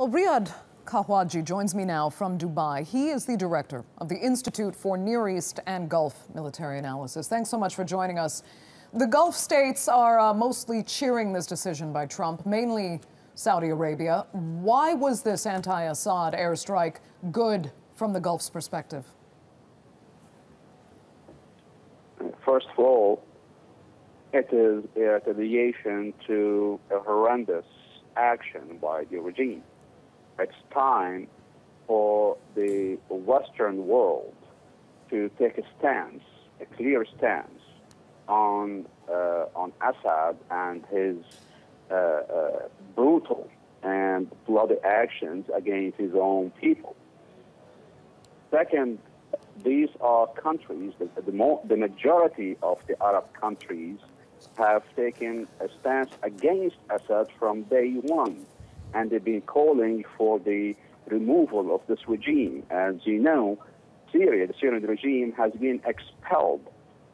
Well, Riad Kahwaji joins me now from Dubai. He is the director of the Institute for Near East and Gulf Military Analysis. Thanks so much for joining us. The Gulf states are uh, mostly cheering this decision by Trump, mainly Saudi Arabia. Why was this anti Assad airstrike good from the Gulf's perspective? First of all, it is a retaliation to a horrendous action by the regime it's time for the Western world to take a stance, a clear stance on uh, on Assad and his uh, uh, brutal and bloody actions against his own people. Second, these are countries, the, the, the majority of the Arab countries have taken a stance against Assad from day one and they've been calling for the removal of this regime. As you know, Syria, the Syrian regime, has been expelled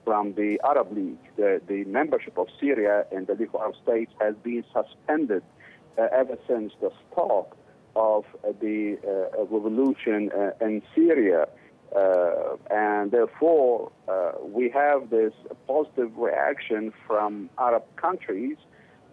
from the Arab League. The, the membership of Syria in the League of Arab States has been suspended uh, ever since the start of uh, the uh, revolution uh, in Syria. Uh, and therefore, uh, we have this positive reaction from Arab countries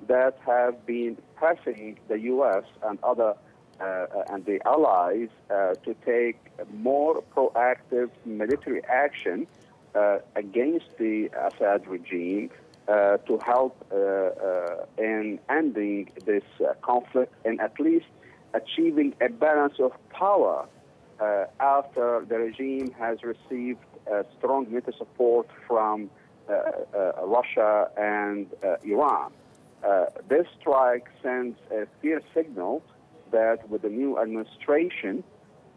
that have been pressing the U.S. and other uh, uh, and the allies uh, to take more proactive military action uh, against the Assad regime uh, to help uh, in ending this conflict and at least achieving a balance of power after the regime has received strong military support from Russia and Iran. Uh, this strike sends a clear signal that with the new administration,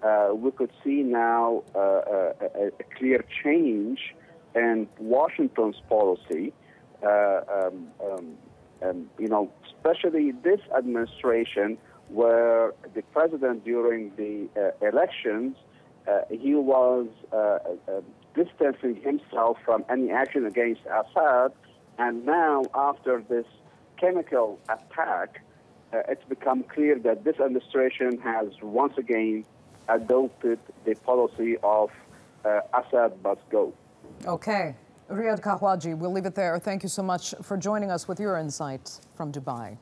uh, we could see now uh, uh a, a, clear change in Washington's policy. Uh, um, um, um, you know, especially this administration, where the president during the uh, elections, he was distancing himself from any action against Assad, and now after this chemical attack, uh, it's become clear that this administration has once again adopted the policy of uh, Assad must go. Okay. Riad Kahwaji, we'll leave it there. Thank you so much for joining us with your insights from Dubai.